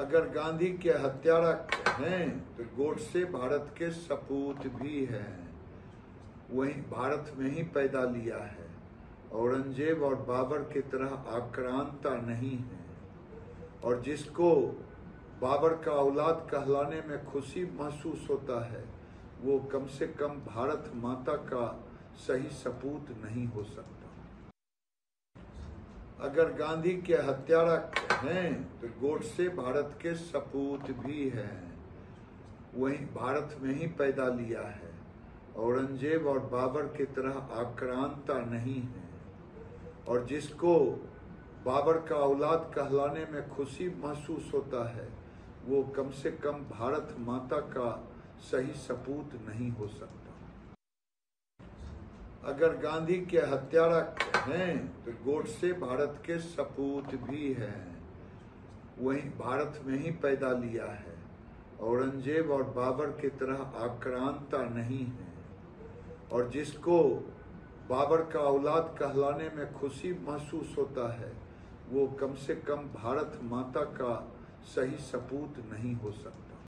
अगर गांधी के हत्यारा हैं तो गोडसे भारत के सपूत भी हैं। वहीं भारत में ही पैदा लिया है। औरंगज़ेब और बाबर की तरह आक्रांता नहीं है। और जिसको बाबर का औलाद कहलाने में खुशी महसूस होता है, वो कम से कम भारत माता का सही सपूत नहीं हो सकता। अगर गांधी के हत्यारा हैं तो गोडसे भारत के सपूत भी हैं। वहीं भारत में ही पैदा लिया है। औरंगज़ेब और बाबर की तरह आक्रांता नहीं है। और जिसको बाबर का औलाद कहलाने में खुशी महसूस होता है, वो कम से कम भारत माता का सही सपूत नहीं हो सकता। अगर गांधी के हत्यारा हैं तो गोडसे भारत के सपूत भी हैं। वहीं भारत में ही पैदा लिया है। औरंगज़ेब और बाबर की तरह आक्रांता नहीं है। और जिसको बाबर का औलाद कहलाने में खुशी महसूस होता है, वो कम से कम भारत माता का सही सपूत नहीं हो सकता।